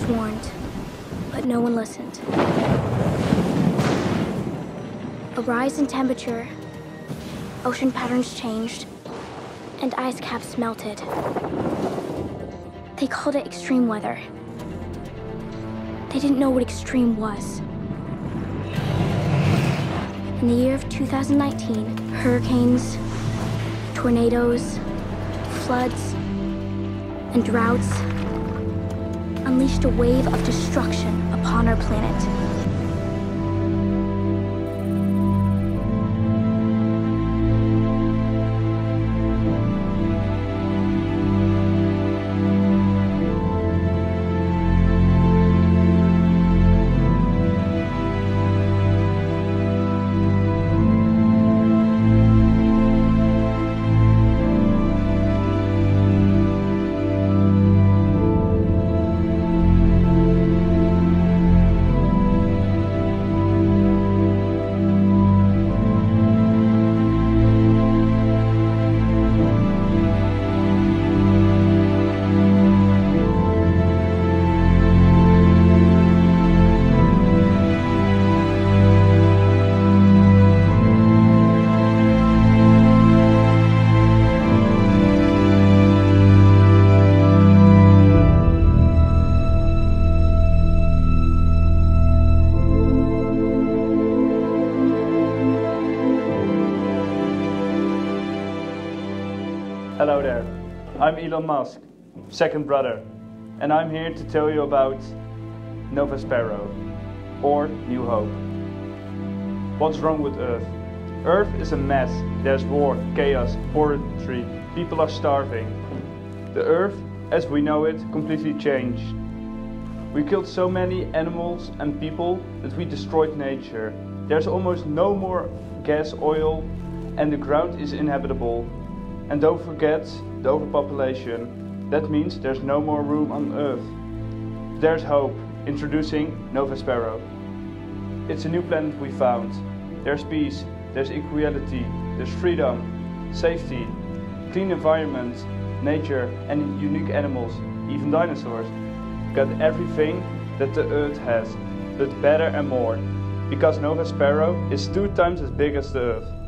warned, but no one listened. A rise in temperature, ocean patterns changed, and ice caps melted. They called it extreme weather. They didn't know what extreme was. In the year of 2019, hurricanes, tornadoes, floods, and droughts unleashed a wave of destruction upon our planet. Hello there, I'm Elon Musk, second brother, and I'm here to tell you about Nova Spero, or New Hope. What's wrong with Earth? Earth is a mess. There's war, chaos, poverty, people are starving. The Earth, as we know it, completely changed. We killed so many animals and people that we destroyed nature. There's almost no more gas, oil, and the ground is inhabitable. And don't forget the overpopulation. That means there's no more room on Earth. There's hope. Introducing Nova Spero. It's a new planet we found. There's peace, there's equality, there's freedom, safety, clean environment, nature and unique animals, even dinosaurs. Got everything that the Earth has, but better and more. Because Nova Spero is two times as big as the Earth.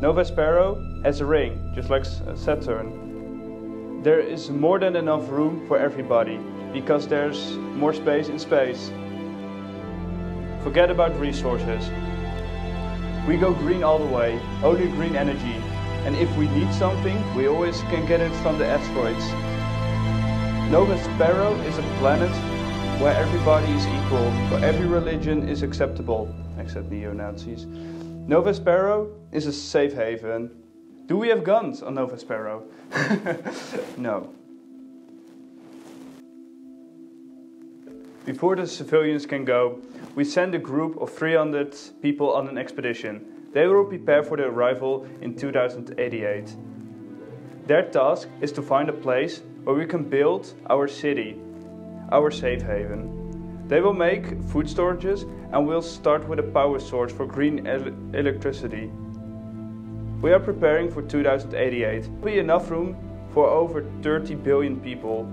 Nova Spero has a ring, just like uh, Saturn. There is more than enough room for everybody, because there's more space in space. Forget about resources. We go green all the way, only green energy. And if we need something, we always can get it from the asteroids. Nova Spero is a planet where everybody is equal, where every religion is acceptable, except neo-Nazis. Nova Spero is a safe haven. Do we have guns on Nova Spero? no. Before the civilians can go, we send a group of 300 people on an expedition. They will prepare for the arrival in 2088. Their task is to find a place where we can build our city, our safe haven. They will make food storages and will start with a power source for green el electricity. We are preparing for 2088. There will be enough room for over 30 billion people.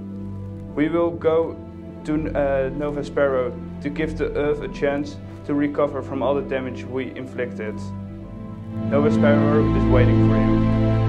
We will go to uh, Nova Spero to give the Earth a chance to recover from all the damage we inflicted. Nova Spero is waiting for you.